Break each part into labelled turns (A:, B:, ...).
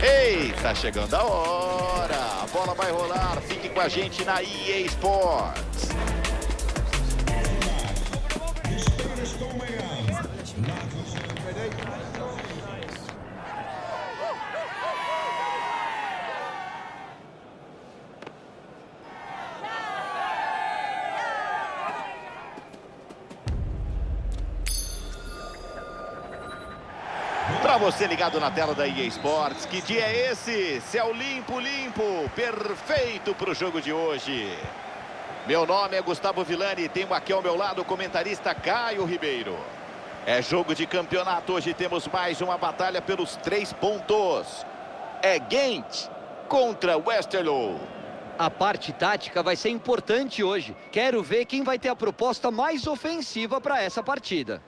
A: E tá chegando a hora. A bola vai rolar. Fique com a gente na EA Sports. Para você ligado na tela da EA Sports, que dia é esse? Céu limpo, limpo, perfeito para o jogo de hoje. Meu nome é Gustavo Villani e tenho aqui ao meu lado o comentarista Caio Ribeiro. É jogo de campeonato, hoje temos mais uma batalha pelos três pontos. É Gent contra Westerlo.
B: A parte tática vai ser importante hoje. Quero ver quem vai ter a proposta mais ofensiva para essa partida.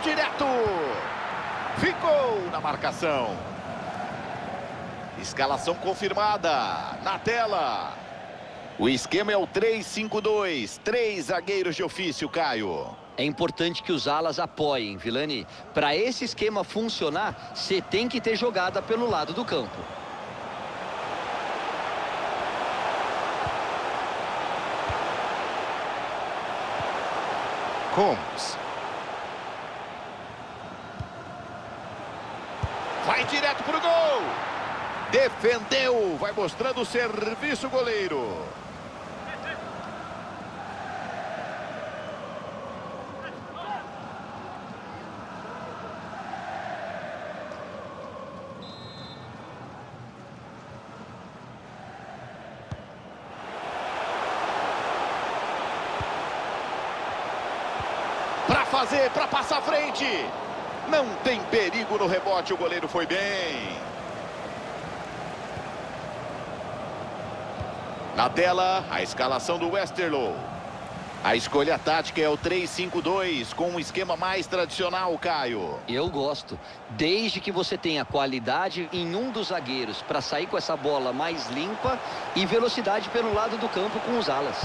A: Bateu direto. Ficou na marcação. Escalação confirmada na tela. O esquema é o 3-5-2. Três zagueiros de ofício, Caio.
B: É importante que os alas apoiem, Vilani. Para esse esquema funcionar, você tem que ter jogada pelo lado do campo.
A: Combs. Vai direto pro gol. Defendeu. Vai mostrando o serviço goleiro. Para fazer, para passar frente. Não tem perigo no rebote, o goleiro foi bem. Na tela, a escalação do Westerlo. A escolha tática é o 3-5-2, com um esquema mais tradicional, Caio.
B: Eu gosto. Desde que você tenha qualidade em um dos zagueiros para sair com essa bola mais limpa e velocidade pelo lado do campo com os alas.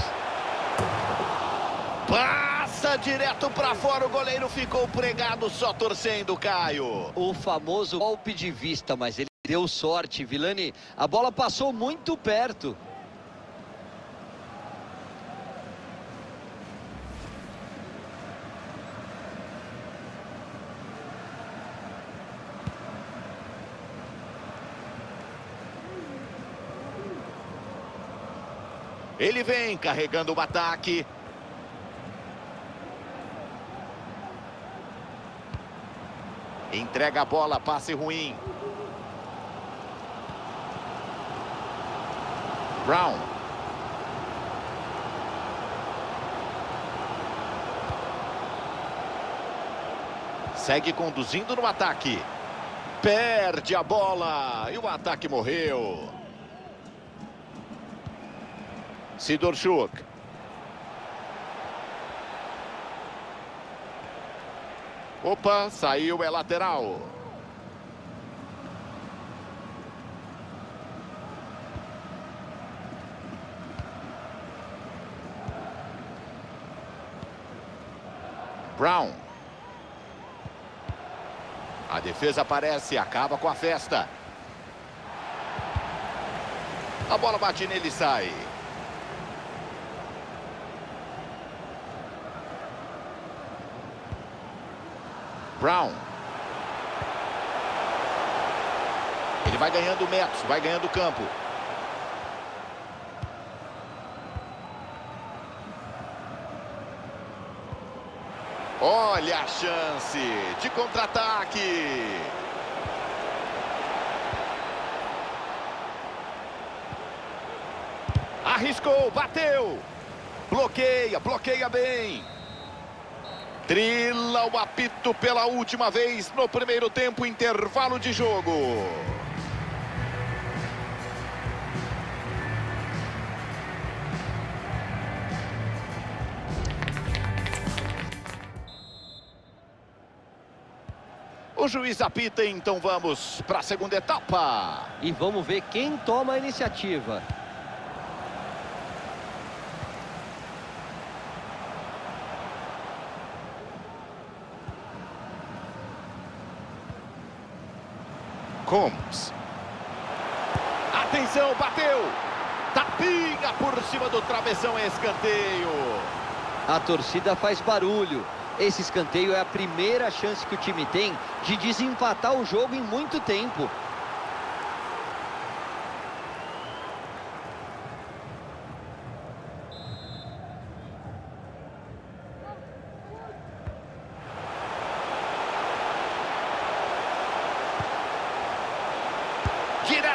A: Direto para fora, o goleiro ficou pregado só torcendo, Caio.
B: O famoso golpe de vista, mas ele deu sorte, Vilani. A bola passou muito perto.
A: Ele vem carregando o ataque. Entrega a bola, passe ruim. Brown. Segue conduzindo no ataque. Perde a bola e o ataque morreu. Sidorchuk. Opa, saiu, é lateral. Brown. A defesa aparece, acaba com a festa. A bola bate nele e sai. Brown. Ele vai ganhando metros, vai ganhando campo. Olha a chance de contra-ataque. Arriscou, bateu. Bloqueia, bloqueia bem. Trila o apito pela última vez no primeiro tempo, intervalo de jogo. O juiz apita, então vamos para a segunda etapa.
B: E vamos ver quem toma a iniciativa.
A: Combs. Atenção, bateu! Tapinha por cima do travessão, escanteio.
B: A torcida faz barulho. Esse escanteio é a primeira chance que o time tem de desempatar o jogo em muito tempo.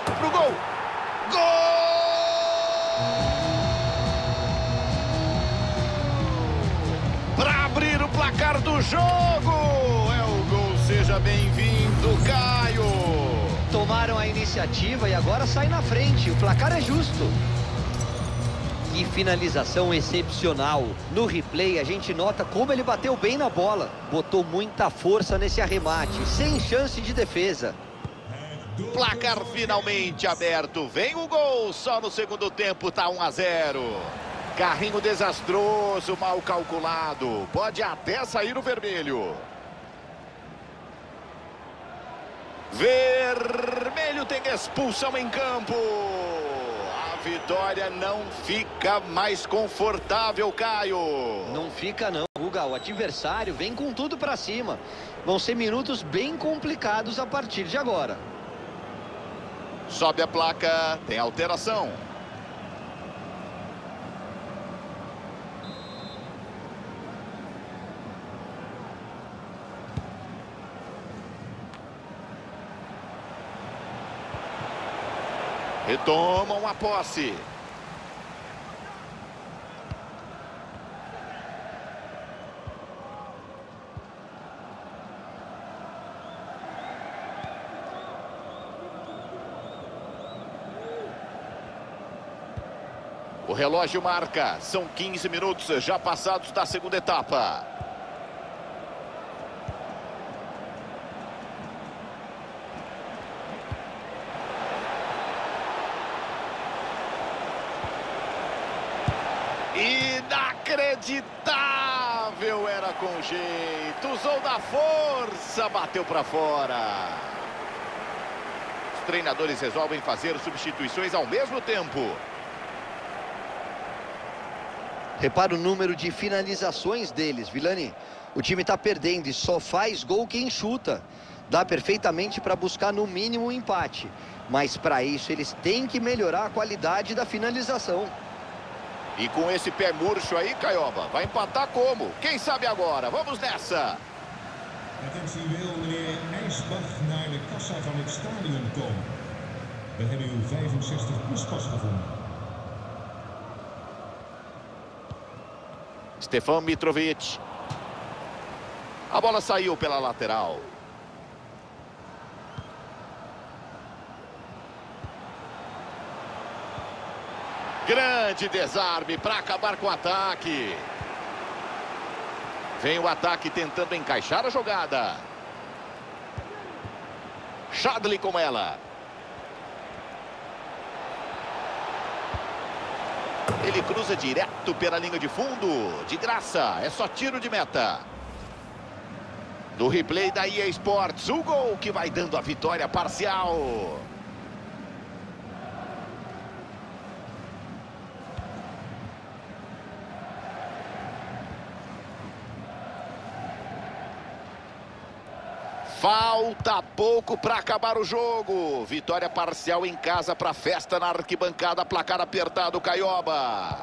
A: Direto pro gol. Gol! Para abrir o placar do jogo. É o gol. Seja bem-vindo, Caio.
B: Tomaram a iniciativa e agora sai na frente. O placar é justo. Que finalização excepcional. No replay a gente nota como ele bateu bem na bola. Botou muita força nesse arremate, sem chance de defesa.
A: Placar finalmente aberto. Vem o gol. Só no segundo tempo tá 1 a 0. Carrinho desastroso, mal calculado. Pode até sair o vermelho. Vermelho tem expulsão em campo. A vitória não fica mais confortável, Caio.
B: Não fica não, Guga. O adversário vem com tudo pra cima. Vão ser minutos bem complicados a partir de agora.
A: Sobe a placa, tem alteração. Retomam a posse. O relógio marca. São 15 minutos já passados da segunda etapa. Inacreditável! Era com jeito. Usou da força, bateu para fora. Os treinadores resolvem fazer substituições ao mesmo tempo.
B: Repara o número de finalizações deles, Vilani. O time está perdendo e só faz gol quem chuta. Dá perfeitamente para buscar no mínimo um empate. Mas para isso eles têm que melhorar a qualidade da finalização.
A: E com esse pé murcho aí, Caioba, vai empatar como? Quem sabe agora? Vamos nessa!
C: Attentie wil meneer IJsbach naar de kassa van het stadion komen. We hebben uw 65 pluspas gevonden.
A: Stefan Mitrovic. A bola saiu pela lateral. Grande desarme para acabar com o ataque. Vem o ataque tentando encaixar a jogada. Chadley com ela. Ele cruza direto pela linha de fundo. De graça, é só tiro de meta. Do replay da EA Sports, o gol que vai dando a vitória parcial. Falta pouco para acabar o jogo. Vitória parcial em casa para festa na arquibancada. Placar apertado, Caioba.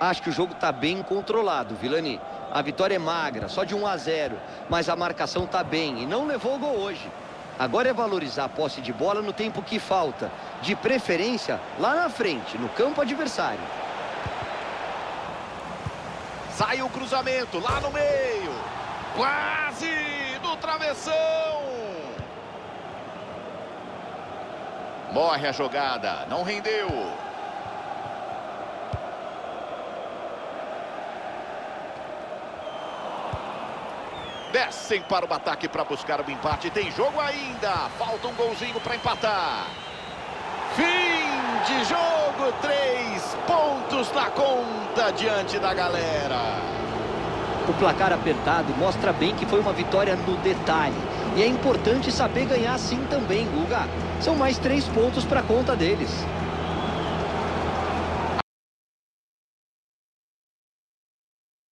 B: Acho que o jogo está bem controlado, Vilani. A vitória é magra, só de 1 a 0, mas a marcação está bem e não levou o gol hoje. Agora é valorizar a posse de bola no tempo que falta, de preferência lá na frente, no campo adversário.
A: Sai o cruzamento lá no meio. Quase travessão. Morre a jogada, não rendeu. Descem para o ataque para buscar o empate. Tem jogo ainda. Falta um golzinho para empatar. Fim de jogo. Três pontos na conta diante da galera.
B: O placar apertado mostra bem que foi uma vitória no detalhe. E é importante saber ganhar assim também, Guga. São mais três pontos para conta deles.